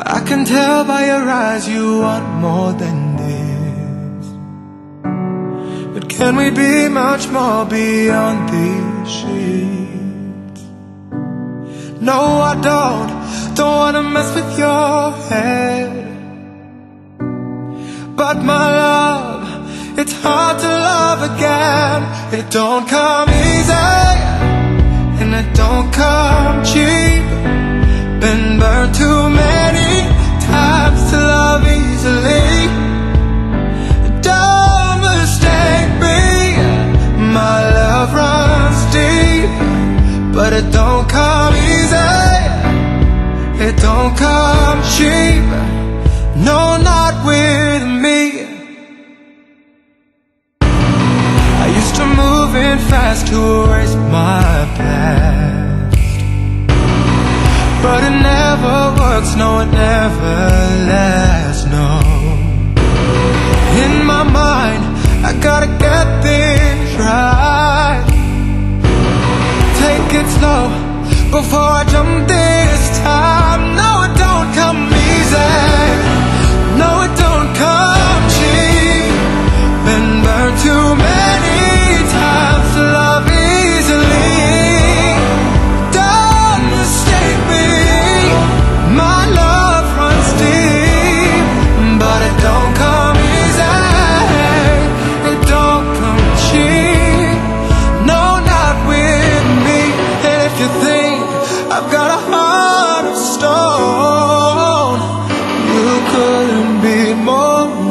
I can tell by your eyes you want more than this. But can we be much more beyond these sheets? No, I don't, don't wanna mess with your head. But my love, it's hard to love again. It don't come easy, and it don't come cheap cheap No, not with me. I used to move in fast to erase my past. But it never works, no it never lasts,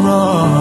wrong.